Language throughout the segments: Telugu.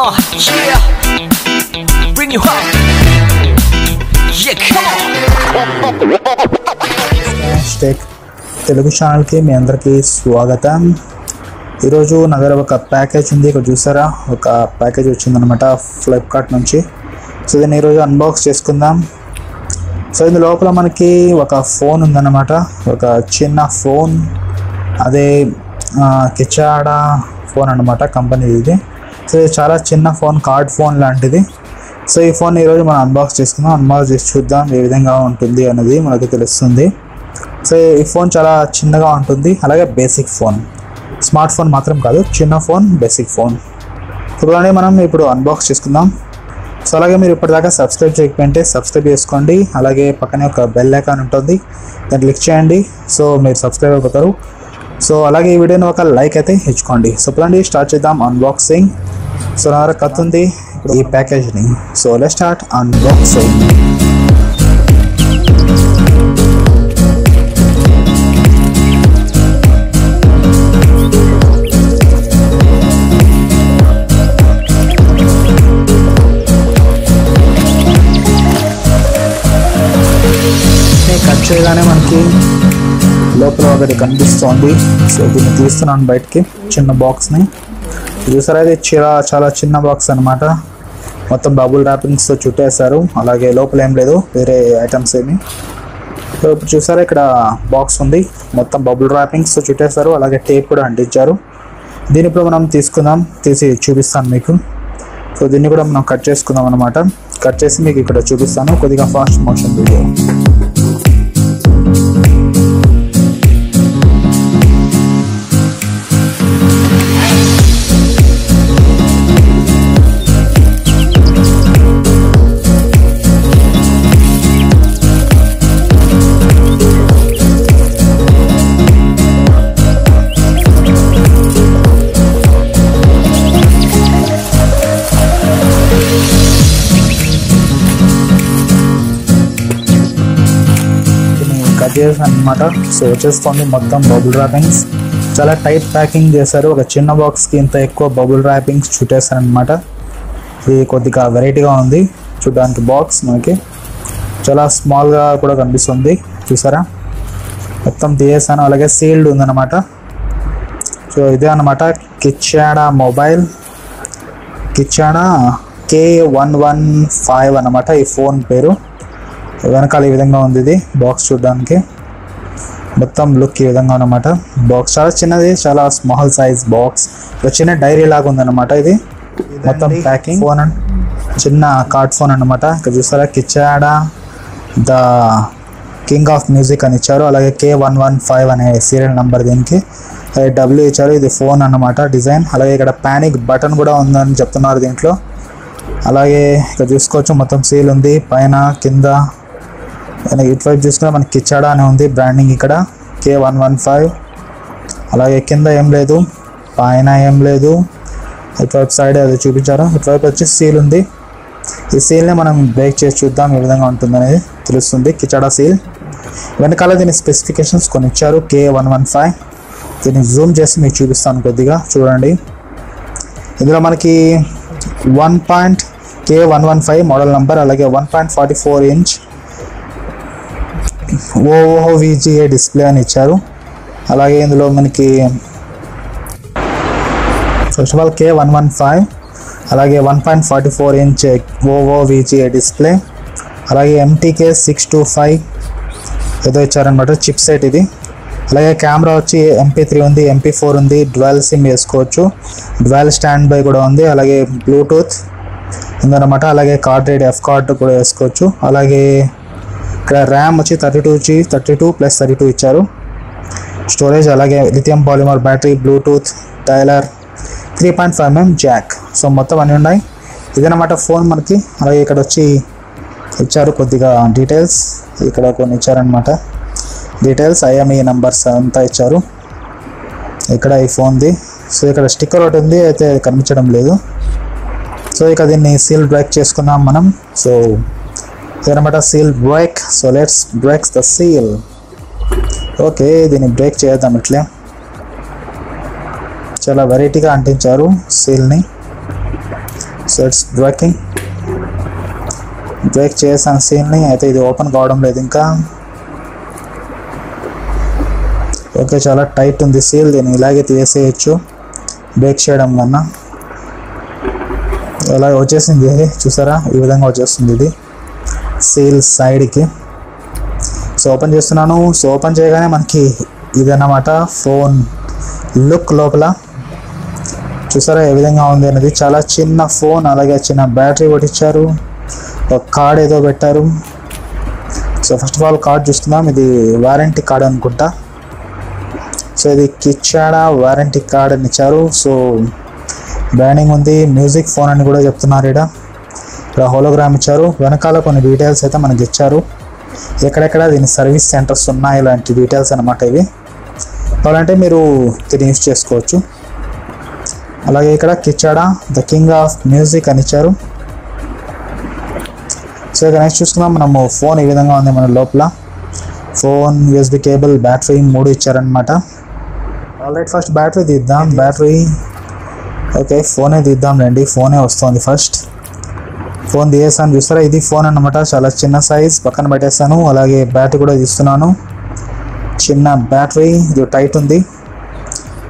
Uh, yeah. Bring you up. Yeah, come on. Telugu ఛానల్కి మీ అందరికీ స్వాగతం. ఈరోజు నా దగ్గర ఒక ప్యాకేజ్ ఉంది. ఇక్కడ చూసారా? ఒక ప్యాకేజ్ వచ్చిందనమాట ఫ్లిప్కార్ట్ నుంచి. సో దీన్ని ఈరోజు అన్బాక్స్ చేసుకుందాం. సో ఇందు లోపల మనకి ఒక ఫోన్ ఉందన్నమాట. ఒక చిన్న ఫోన్ అదే కిచాడా ఫోన్ అనమాట కంపెనీ ఇది. సో ఇది చాలా చిన్న ఫోన్ కార్డ్ ఫోన్ లాంటిది. సో ఈ ఫోన్ ఈరోజు మనం అన్బాక్స్ చేసుకుందాం. అన్బాక్స్ చేసి చూద్దాం ఏ విధంగా ఉంటుంది అనేది మనకు తెలుస్తుంది. సో ఈ ఫోన్ చాలా చిన్నగా ఉంటుంది. అలాగే బేసిక్ ఫోన్ స్మార్ట్ ఫోన్ మాత్రం కాదు చిన్న ఫోన్ బేసిక్ ఫోన్ ఇప్పుడు మనం ఇప్పుడు అన్బాక్స్ చేసుకుందాం. సో అలాగే మీరు ఇప్పటిదాకా సబ్స్క్రైబ్ చేయకపోయింటే సబ్స్క్రైబ్ చేసుకోండి. అలాగే పక్కనే ఒక బెల్ ఐకాన్ ఉంటుంది. దాన్ని క్లిక్ చేయండి. సో మీరు సబ్స్క్రైబ్ అయిపోతారు. సో అలాగే ఈ వీడియోని ఒక లైక్ అయితే ఇచ్చుకోండి సో ఇప్పుడు స్టార్ట్ చేద్దాం అన్బాక్సింగ్ సో నా దగ్గర కత్తి ఉంది ఈ ప్యాకేజ్ని so let start unboxing cut చేయగానే మనకి లోపల ఒకటి కనిపిస్తోంది. సో దీన్ని తీస్తున్నాను బయటికి. చిన్న బాక్స్ని చూసారా ఇది చాలా చాలా చిన్న బాక్స్ అనమాట మొత్తం బబుల్ ర్యాపింగ్స్తో చుట్టేశారు. అలాగే లోపల ఏం లేదు వేరే ఐటమ్స్ ఏమి. సో ఇప్పుడు చూసారా ఇక్కడ బాక్స్ ఉంది. మొత్తం బబుల్ ర్యాపింగ్స్తో చుట్టేశారు. అలాగే టేప్ కూడా అంటించారు. దీని ఇప్పుడు మనం తీసుకుందాం. తీసి చూపిస్తాను మీకు. సో దీన్ని కూడా మనం కట్ చేసుకుందాం అనమాట కట్ చేసి మీకు ఇక్కడ చూపిస్తాను. కొద్దిగా ఫాస్ట్ మోషన్ వీడియో దీన్ని అనమాట సో వచ్చేస్తుంది మొత్తం బబుల్ ర్యాపింగ్స్ చాలా టైట్ ప్యాకింగ్ చేశారు. ఒక చిన్న బాక్స్కి ఇంత ఎక్కువ బబుల్ ర్యాపింగ్స్ చుట్టేశారనమాట ఇది కొద్దిగా వెరైటీగా ఉంది. చూడడానికి బాక్స్ మనకి. చాలా స్మాల్గా కూడా కనిపిస్తుంది. చూసారా? మొత్తం తీసేసాను అలాగే సీల్డ్ ఉందన్నమాట. సో ఇదే అనమాట Kechaoda mobile Kechaoda K one one five అనమాట ఈ ఫోన్ పేరు. వెనకాల ఈ విధంగా ఉంది ఇది? బాక్స్ చూడడానికి. మొత్తం లుక్ ఈ విధంగా అనమాట బాక్స్ చాలా చిన్నది చాలా స్మాల్ సైజ్ బాక్స్. చిన్న డైరీ లాగా ఉందన్నమాట ఇది. మొత్తం ప్యాకింగ్. ఫోన్ చిన్న కార్డ్ ఫోన్ అన్నమాట. ఇక్కడ చూసారా Kechaoda the king of music అని ఇచ్చారు. అలాగే కే వన్ వన్ ఫైవ్ అనే సీరియల్ నెంబర్ దీనికి. డబ్ల్యూ ఇచ్చారు. ఇది ఫోన్ అన్నమాట డిజైన్. అలాగే ఇక్కడ పానిక్ బటన్ కూడా ఉందని చెప్తున్నారు దీంట్లో. అలాగే ఇక్కడ చూసుకోవచ్చు. మొత్తం సీల్ ఉంది. పైన కింద ఇటువైపు చూసుకుంటే మనకి కిచ్చాడా అని ఉంది బ్రాండింగ్ ఇక్కడ. కే వన్ వన్ ఫైవ్ అలాగే కింద ఏం లేదు. పైన ఏం లేదు. ఇటువైపు సైడ్ అది చూపించారా? ఇటువైపు వచ్చి సీల్ ఉంది. ఈ సీల్ని మనం బ్రేక్ చేసి చూద్దాం ఏ విధంగా ఉంటుందనేది తెలుస్తుంది. కిచడా సీల్ వెనకాల దీని స్పెసిఫికేషన్స్ కొన్ని ఇచ్చారు కే వన్ వన్ ఫైవ్ దీన్ని జూమ్ చేసి మీకు చూపిస్తాను కొద్దిగా. చూడండి. ఇందులో మనకి one point K one one five model number అలాగే one point forty four inch OO VGA display అని ఇచ్చారు. అలాగే ఇందులో మనకి first of all K one one five అలాగే one point forty four inch OO VGA display అలాగే ఎంటీకే సిక్స్ టూ ఫైవ్ ఏదో ఇచ్చారనమాట చిప్ సెట్ ఇది. అలాగే కెమెరా వచ్చి ఎంపీ త్రీ ఉంది ఎంపీ ఫోర్ ఉంది డ్వెల్ సిమ్ వేసుకోవచ్చు. డ్వెల్ స్టాండ్ బై కూడా ఉంది అలాగే బ్లూటూత్ ఉందన్నమాట అలాగే కార్డ్ రీడ్ ఎఫ్ కార్డ్ కూడా వేసుకోవచ్చు. అలాగే ఇక్కడ ర్యామ్ వచ్చి thirty two G thirty two plus thirty two ఇచ్చారు. స్టోరేజ్ అలాగే lithium polymer battery Bluetooth dialer three point five MM jack so మొత్తం అన్నీ ఉన్నాయి. ఇదనమాట ఫోన్ మనకి. అలాగే ఇక్కడ వచ్చి ఇచ్చారు కొద్దిగా డీటెయిల్స్ ఇక్కడ కొన్ని ఇచ్చారనమాట డీటెయిల్స్ ఐఎంఈ నంబర్స్ అంతా ఇచ్చారు. ఇక్కడ ఈ ఫోన్ది. సో ఇక్కడ స్టిక్కర్ ఒకటి ఉంది అయితే కనిపించడం లేదు. సో ఇక దీన్ని సీల్ బ్రేక్ చేసుకున్నాం మనం. సో ఇదనమాట seal break so let's breaks the seal okay దీన్ని బ్రేక్ చేద్దాం ఇట్లే. చాలా వెరైటీగా అంటించారు సీల్ని సో ఇట్స్ బ్రేకింగ్ బ్రేక్ చేసాను సీల్ని అయితే ఇది ఓపెన్ కావడం లేదు ఇంకా. ఓకే చాలా టైట్ ఉంది సీల్ దీన్ని ఇలాగే తీసేయచ్చు. బ్రేక్ చేయడం కన్నా ఇలా వచ్చేసింది? చూసారా? ఈ విధంగా వచ్చేస్తుంది ఇది. సేల్స్ సైడ్కి. సో ఓపెన్ చేస్తున్నాను. సో ఓపెన్ చేయగానే మనకి ఇదన్నమాట ఫోన్ లుక్ లోపల. చూసారా ఏ విధంగా ఉంది అనేది? చాలా చిన్న ఫోన్ అలాగే చిన్న బ్యాటరీ ఒకటి ఇచ్చారు. ఒక కార్డ్ ఏదో పెట్టారు. So first of all card చూస్తున్నాం. ఇది వారంటీ కార్డ్ అనుకుంటా. సో ఇది కిచ్చాడా వారంటీ కార్డ్ అని ఇచ్చారు. సో బ్యానింగ్ ఉంది. మ్యూజిక్ ఫోన్ అని కూడా చెప్తున్నారు ఇక్కడ ఇక్కడ హోలోగ్రామ్ ఇచ్చారు. వెనకాల కొన్ని డీటెయిల్స్ అయితే మనకి ఇచ్చారు. ఎక్కడెక్కడ దీని సర్వీస్ సెంటర్స్ ఉన్నాయి ఇలాంటి డీటెయిల్స్ అనమాట ఇవి. కావాలంటే మీరు దీన్ని యూస్ చేసుకోవచ్చు. అలాగే ఇక్కడ Kechaoda the king of music అని ఇచ్చారు. సో ఇక నెక్స్ట్ చూసుకుందాం. మనము ఫోన్ ఈ విధంగా ఉంది మన లోపల. ఫోన్ యూఎస్బి కేబుల్ బ్యాటరీ మూడు ఇచ్చారనమాట ఆల్రైట్ ఫస్ట్ బ్యాటరీ తీద్దాం. బ్యాటరీ ఓకే ఫోనే తీద్దాం రండి. ఫోనే వస్తుంది ఫస్ట్ ఫోన్ తీసేసాను చూస్తారా? ఇది ఫోన్ అనమాట చాలా చిన్న సైజ్ పక్కన పెట్టేస్తాను. అలాగే బ్యాటరీ కూడా తీస్తున్నాను. చిన్న బ్యాటరీ ఇది టైట్ ఉంది.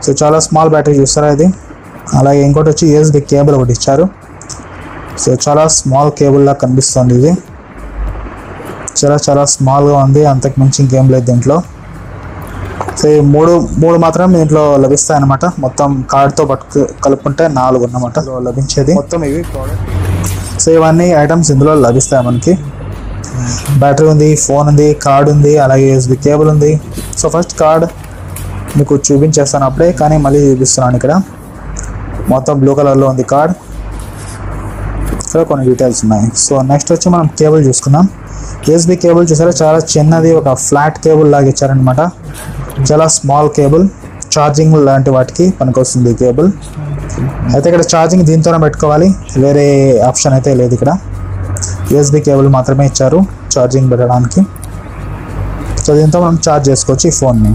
సో చాలా స్మాల్ బ్యాటరీ చూస్తారా ఇది? అలాగే ఇంకోటి వచ్చి యూఎస్బి కేబుల్ ఒకటి ఇచ్చారు. సో చాలా స్మాల్ కేబుల్లా కనిపిస్తుంది ఇది. చాలా చాలా స్మాల్గా ఉంది. అంతకు మించి ఇంకేం లేదు దీంట్లో. సో ఈ మూడు మూడు మాత్రం దీంట్లో లభిస్తాయి అనమాట మొత్తం కార్డ్తో పట్టుకు కలుపుకుంటే నాలుగు అన్నమాట. లభించేది. మొత్తం ఇవి సో ఇవన్నీ ఐటమ్స్ ఇందులో లభిస్తాయి మనకి. బ్యాటరీ ఉంది ఫోన్ ఉంది కార్డ్ ఉంది అలాగే యూఎస్బి కేబుల్ ఉంది. సో ఫస్ట్ కార్డ్ మీకు చూపించేస్తాను అప్పుడే కానీ మళ్ళీ చూపిస్తున్నాను ఇక్కడ. మొత్తం బ్లూ కలర్లో ఉంది కార్డ్ ఇక్కడ కొన్ని డీటెయిల్స్ ఉన్నాయి. సో నెక్స్ట్ వచ్చి మనం కేబుల్ చూసుకుందాం. యూఎస్బి కేబుల్ చూసారా? చాలా చిన్నది ఒక ఫ్లాట్ కేబుల్ లాగా ఇచ్చారనమాట చాలా స్మాల్ కేబుల్ ఛార్జింగ్ లాంటి వాటికి పనికొస్తుంది కేబుల్ అయితే ఇక్కడ ఛార్జింగ్ దీంతోనే పెట్టుకోవాలి. వేరే ఆప్షన్ అయితే లేదు ఇక్కడ. యూఎస్బి కేబుల్ మాత్రమే ఇచ్చారు ఛార్జింగ్ పెట్టడానికి. సో దీంతో మనం ఛార్జ్ చేసుకోవచ్చు ఈ ఫోన్ని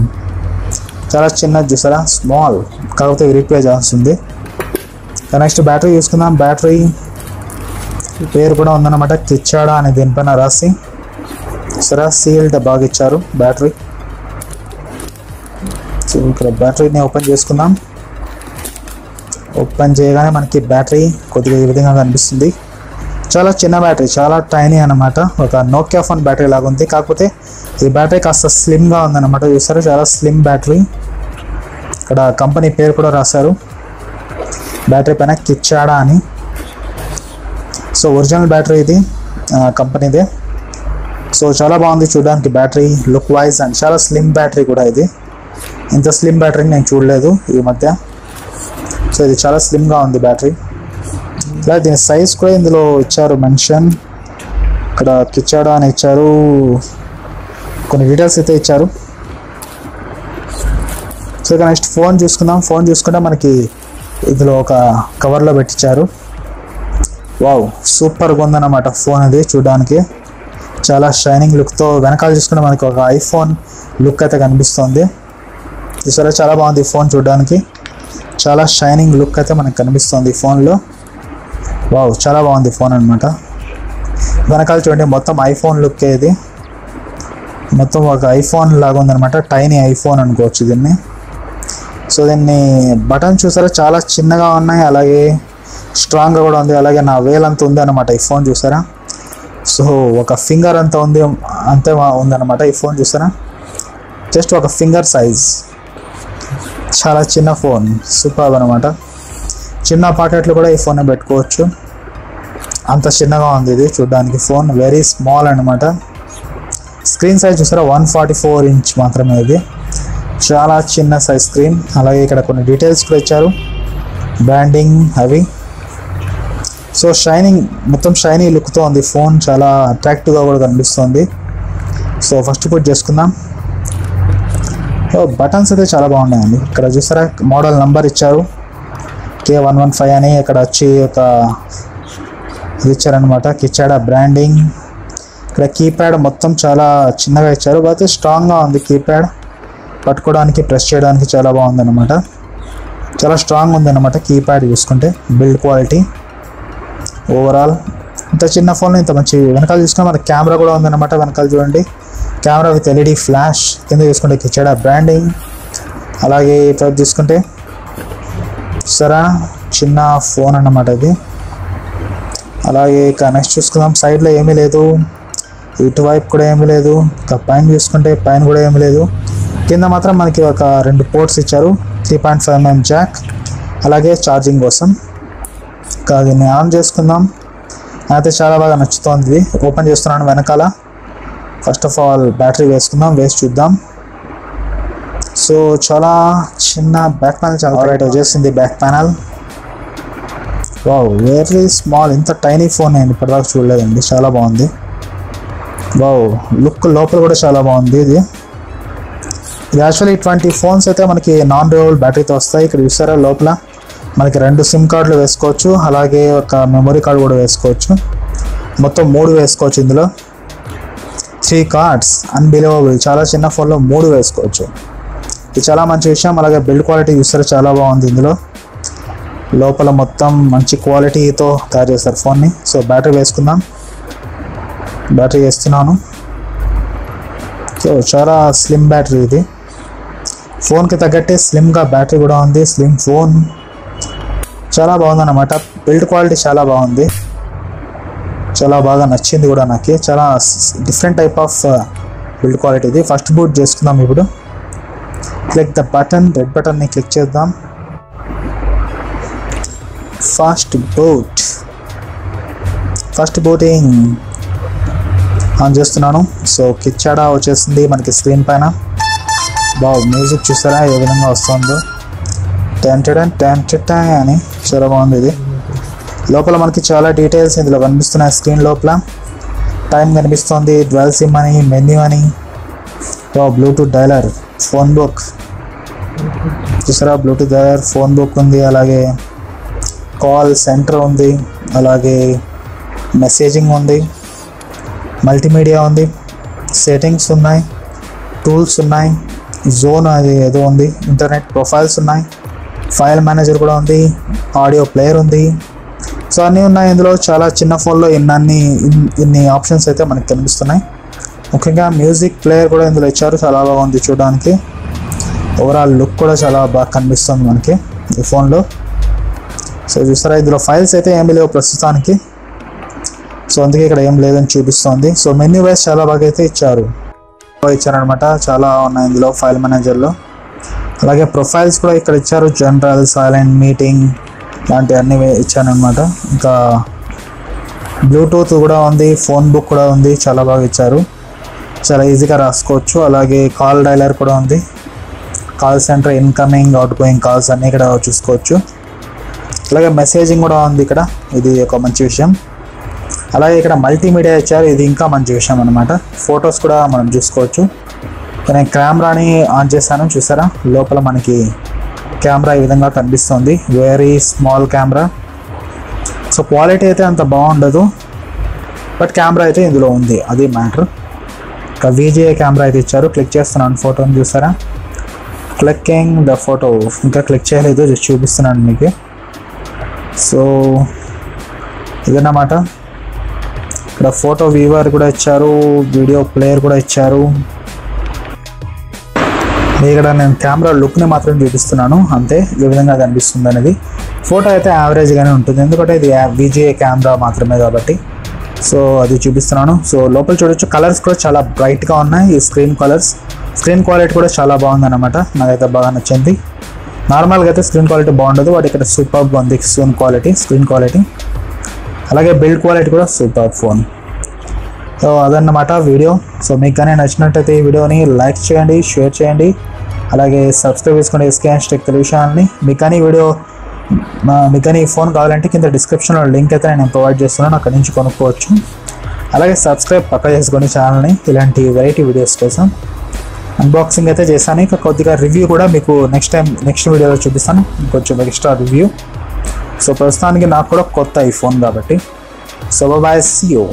చాలా చిన్నది చూసారా? స్మాల్ కాకపోతే రిపేర్ చేస్తుంది నెక్స్ట్ బ్యాటరీ చూసుకుందాం బ్యాటరీ పేరు కూడా ఉందన్నమాట. కిచ్చాడా అనే దీనిపైన రాసి. సరే సీల్డ్ బాగా ఇచ్చారు. బ్యాటరీ సో ఇక్కడ బ్యాటరీని ఓపెన్ చేసుకుందాం. ఓపెన్ చేయగానే మనకి బ్యాటరీ కొద్దిగా ఈ విధంగా కనిపిస్తుంది. చాలా చిన్న బ్యాటరీ చాలా టైనీ అన్నమాట. ఒక నోకియా ఫోన్ బ్యాటరీ లాగా ఉంది. కాకపోతే ఈ బ్యాటరీ కాస్త స్లిమ్గా ఉందన్నమాట. చూసారు? చాలా స్లిమ్ బ్యాటరీ. ఇక్కడ కంపెనీ పేరు కూడా రాశారు. బ్యాటరీ పైన కిచ్చాడా అని. సో ఒరిజినల్ బ్యాటరీ ఇది కంపెనీదే. సో చాలా బాగుంది చూడడానికి బ్యాటరీ లుక్ వైజ్ అండ్ చాలా స్లిమ్ బ్యాటరీ కూడా ఇది. ఇంత స్లిమ్ బ్యాటరీని నేను చూడలేదు ఈ మధ్య. సో ఇది చాలా స్లిమ్గా ఉంది బ్యాటరీ. ఇలా దీని సైజ్ కూడా ఇందులో ఇచ్చారు మెన్షన్. ఇక్కడ కిచ్చాడా అని ఇచ్చారు. కొన్ని డీటెయిల్స్ అయితే ఇచ్చారు. సో ఇక నెక్స్ట్ ఫోన్ చూసుకుందాం. ఫోన్ చూసుకుంటే మనకి ఇందులో ఒక కవర్లో పెట్టించారు వావ్ సూపర్గా ఉందన్నమాట ఫోన్ అది చూడడానికి. చాలా షైనింగ్ లుక్తో వెనకాల చూసుకుంటే మనకి ఒక ఐఫోన్ లుక్ అయితే కనిపిస్తుంది. ఈసారి చాలా బాగుంది ఈ ఫోన్ చూడడానికి. చాలా షైనింగ్ లుక్ అయితే మనకు కనిపిస్తుంది ఫోన్లో వావ్ చాలా బాగుంది ఫోన్ అనమాట వెనకాల చూడండి మొత్తం ఐఫోన్ లుక్ ఇది. మొత్తం ఒక ఐఫోన్ లాగా ఉందనమాట టైనీ ఐఫోన్ అనుకోవచ్చు దీన్ని. సో దీన్ని బటన్ చూసారా? చాలా చిన్నగా ఉన్నాయి. అలాగే స్ట్రాంగ్గా కూడా ఉంది. అలాగే నా వేలంత ఉంది అనమాట ఈ ఫోన్ చూసారా? సో ఒక ఫింగర్ అంత ఉంది అంతే ఉందన్నమాట ఈ ఫోన్ చూసారా? జస్ట్ ఒక ఫింగర్ సైజ్ చాలా చిన్న ఫోన్ సూపర్ అనమాట చిన్న పాకెట్లు కూడా ఈ ఫోన్ పెట్టుకోవచ్చు. అంత చిన్నగా ఉంది ఇది చూడడానికి ఫోన్ వెరీ స్మాల్ అనమాట స్క్రీన్ సైజ్ చూసారా? వన్ ఫార్టీ ఫోర్ ఇంచ్ మాత్రమే ఇది. చాలా చిన్న సైజ్ స్క్రీన్ అలాగే ఇక్కడ కొన్ని డీటెయిల్స్ కూడా ఇచ్చారు. బ్రాండింగ్ అవి సో షైనింగ్ మొత్తం షైనీ లుక్తో ఉంది. ఫోన్ చాలా అట్రాక్టివ్గా కూడా కనిపిస్తుంది. సో ఫస్ట్ పుట్ చేసుకుందాం. బటన్స్ అయితే చాలా బాగున్నాయండి. ఇక్కడ చూసారా మోడల్ నంబర్ ఇచ్చారు. కే వన్ వన్ ఫైవ్ అని ఇక్కడ వచ్చి ఒక ఇది ఇచ్చారనమాట కిచ్చాడ బ్రాండింగ్ ఇక్కడ కీప్యాడ్ మొత్తం చాలా చిన్నగా ఇచ్చారు. అయితే స్ట్రాంగ్గా ఉంది కీప్యాడ్ పట్టుకోవడానికి ప్రెస్ చేయడానికి చాలా బాగుందన్నమాట. చాలా స్ట్రాంగ్ ఉంది అనమాట కీప్యాడ్ చూసుకుంటే. బిల్డ్ క్వాలిటీ ఓవరాల్ ఇంత చిన్న ఫోన్లో ఇంత మంచి వెనకాల చూసుకున్నా మన కెమెరా కూడా ఉందన్నమాట. వెనకాల చూడండి. కెమెరా విత్ ఎల్ఈడి ఫ్లాష్ కింద చూసుకుంటే కిచడా బ్రాండింగ్. అలాగే ఇటు తీసుకుంటే సరా చిన్న ఫోన్ అన్నమాట ఇది. అలాగే ఇక నెక్స్ట్ చూసుకుందాం. సైడ్లో ఏమీ లేదు. ఇటువైపు కూడా ఏమీ లేదు. ఇక పైన చూసుకుంటే పైన కూడా ఏమీ లేదు. కింద మాత్రం మనకి ఒక రెండు పోర్ట్స్ ఇచ్చారు. Three point five MM jack అలాగే ఛార్జింగ్ కోసం. ఇక దీన్ని ఆన్ చేసుకుందాం. అయితే చాలా బాగా నచ్చుతోంది. ఇది ఓపెన్ చేస్తున్నాను వెనకాల. ఫస్ట్ ఆఫ్ ఆల్ బ్యాటరీ వేసుకుందాం వేసి చూద్దాం. సో చాలా చిన్న బ్యాక్ ప్యానల్ చాలా రైట్ వచ్చేసింది back panel wow very small ఇంత టైనీ ఫోన్ నేను ఇప్పటిదాకా చూడలేదండి చాలా బాగుంది. వావ్ లుక్ లోపల కూడా చాలా బాగుంది ఇది. ఇది యాక్చువల్లీ ఇటువంటి ఫోన్స్ అయితే మనకి నాన్ రివల్ బ్యాటరీతో వస్తాయి ఇక్కడ చూసారా లోపల? మనకి రెండు సిమ్ కార్డులు వేసుకోవచ్చు అలాగే ఒక మెమరీ కార్డు కూడా వేసుకోవచ్చు. మొత్తం మూడు వేసుకోవచ్చు ఇందులో. త్రీ కార్డ్స్ అన్బిలీవబుల్ చాలా చిన్న ఫోన్లో మూడు వేసుకోవచ్చు. ఇది చాలా మంచి విషయం. అలాగే బిల్డ్ క్వాలిటీ చూస్తారు చాలా బాగుంది ఇందులో. లోపల మొత్తం మంచి క్వాలిటీతో తయారు చేస్తారు ఫోన్ని సో బ్యాటరీ వేసుకుందాం. బ్యాటరీ వేస్తున్నాను. సో చాలా స్లిమ్ బ్యాటరీ ఇది. ఫోన్కి తగ్గట్టే స్లిమ్గా బ్యాటరీ కూడా ఉంది. స్లిమ్ ఫోన్ చాలా బాగుందన్నమాట. బిల్డ్ క్వాలిటీ చాలా బాగుంది. చాలా బాగా నచ్చింది కూడా నాకు. చాలా different type of build quality ఇది. ఫస్ట్ బూట్ చేసుకుందాం ఇప్పుడు. క్లిక్ ద బటన్ రెడ్ బటన్ని క్లిక్ చేద్దాం. Fast boot first booting on చేస్తున్నాను. సో కిచ్చాడా వచ్చేసింది మనకి స్క్రీన్ పైన. బాగు మ్యూజిక్ చూసారా? ఏ విధంగా వస్తుందో. టెంటెడ్ టెంటెడ్ అని. చాలా బాగుంది ఇది. లోపల మనకి చాలా డీటెయిల్స్ ఇందులో కనిపిస్తున్నాయి. స్క్రీన్ లోపల టైం కనిపిస్తుంది. డ్వెల్ సిమ్ అని మెన్యూ అని బ్లూటూత్ డైలర్ ఫోన్ బుక్. చూసారా? బ్లూటూత్ డైలర్ ఫోన్ బుక్ ఉంది. అలాగే కాల్ సెంటర్ ఉంది. అలాగే మెసేజింగ్ ఉంది. మల్టీమీడియా ఉంది. సెట్టింగ్స్ ఉన్నాయి. టూల్స్ ఉన్నాయి. జోన్ అది ఏదో ఉంది. ఇంటర్నెట్ ప్రొఫైల్స్ ఉన్నాయి. ఫైల్ మేనేజర్ కూడా ఉంది. ఆడియో ప్లేయర్ ఉంది. సో అన్నీ ఉన్నాయి ఇందులో చాలా చిన్న ఫోన్లో ఇన్ని ఇన్- ఇన్ని ఆప్షన్స్ అయితే మనకి కనిపిస్తున్నాయి. ముఖ్యంగా మ్యూజిక్ ప్లేయర్ కూడా ఇందులో ఇచ్చారు చాలా బాగుంది చూడడానికి. ఓవరాల్ లుక్ కూడా చాలా బాగా కనిపిస్తుంది మనకి ఈ ఫోన్లో సో చూసారా ఇందులో ఫైల్స్ అయితే ఏమీ లేవు ప్రస్తుతానికి. సో అందుకే ఇక్కడ ఏం లేదని చూపిస్తోంది. సో మెన్యూ వైస్ చాలా బాగా అయితే ఇచ్చారు. ఇచ్చారనమాట చాలా ఉన్నాయి ఇందులో ఫైల్ మేనేజర్లో అలాగే ప్రొఫైల్స్ కూడా ఇక్కడ ఇచ్చారు జనరల్ సైలెంట్ మీటింగ్ అలాంటివన్నీ ఇచ్చాను అనమాట ఇంకా బ్లూటూత్ కూడా ఉంది ఫోన్ బుక్ కూడా ఉంది చాలా బాగా ఇచ్చారు. చాలా ఈజీగా రాసుకోవచ్చు. అలాగే కాల్ డైలర్ కూడా ఉంది. Call centre incoming outgoing calls అన్నీ ఇక్కడ చూసుకోవచ్చు. అలాగే మెసేజింగ్ కూడా ఉంది ఇక్కడ. ఇది ఒక మంచి విషయం. అలాగే ఇక్కడ మల్టీమీడియా ఇచ్చారు. ఇది ఇంకా మంచి విషయం అనమాట ఫొటోస్ కూడా మనం చూసుకోవచ్చు. నేను కెమెరాని ఆన్ చేశాను. చూసారా? లోపల మనకి కెమెరా ఈ విధంగా కనిపిస్తుంది. Very small camera so quality అయితే అంత బాగుండదు. బట్ కెమెరా అయితే ఇందులో ఉంది. అది మ్యాటర్ ఇంకా విజిఏ కెమెరా అయితే ఇచ్చారు. క్లిక్ చేస్తున్నాను ఫోటోని చూసారా? క్లిక్కింగ్ ద ఫోటో ఇంకా క్లిక్ చేయలేదు. జస్ట్ చూపిస్తున్నాను మీకు. సో ఇదన్నమాట. ఇక్కడ ఫోటో వీవర్ కూడా ఇచ్చారు. వీడియో ప్లేయర్ కూడా ఇచ్చారు. ఇక్కడ నేను కెమెరా లుక్ని మాత్రం చూపిస్తున్నాను. అంతే ఈ విధంగా కనిపిస్తుంది అనేది. ఫోటో అయితే యావరేజ్గానే ఉంటుంది. ఎందుకంటే ఇది విజిఏ కెమెరా మాత్రమే కాబట్టి. సో అది చూపిస్తున్నాను. సో లోపల చూడొచ్చు కలర్స్ కూడా చాలా బ్రైట్గా ఉన్నాయి. ఈ స్క్రీన్ కలర్స్ స్క్రీన్ క్వాలిటీ కూడా చాలా బాగుంది అనమాట నాకైతే బాగా నచ్చింది. నార్మల్గా అయితే స్క్రీన్ క్వాలిటీ బాగుండదు. వాటి ఇక్కడ సూపర్ ఉంది. స్క్రీన్ క్వాలిటీ స్క్రీన్ క్వాలిటీ అలాగే బిల్డ్ క్వాలిటీ కూడా సూపర్ ఫోన్ సో అదన్నమాట వీడియో. సో మీకు కానీ నచ్చినట్టయితే ఈ వీడియోని లైక్ చేయండి షేర్ చేయండి. అలాగే సబ్స్క్రైబ్ చేసుకోండి ఎస్కేఎన్ టెక్ తెలుగు ఛానల్ని. మీకు కానీ వీడియో మా- మీకు కానీ ఫోన్ కావాలంటే కింద డిస్క్రిప్షన్లో లింక్ అయితే నేను ప్రొవైడ్ చేస్తున్నాను. అక్కడి నుంచి కొనుక్కోవచ్చు. అలాగే సబ్స్క్రైబ్ పక్క చేసుకోండి ఛానల్ని. ఇలాంటి వెరైటీ వీడియోస్ కోసం అన్బాక్సింగ్ అయితే చేశాను. ఇంకా కొద్దిగా రివ్యూ కూడా మీకు నెక్స్ట్ టైం నెక్స్ట్ వీడియోలో చూపిస్తాను. కొంచెం ఎక్స్ట్రా రివ్యూ సో ప్రస్తుతానికి నాకు కూడా కొత్త ఈ ఫోన్ కాబట్టి. So bye see you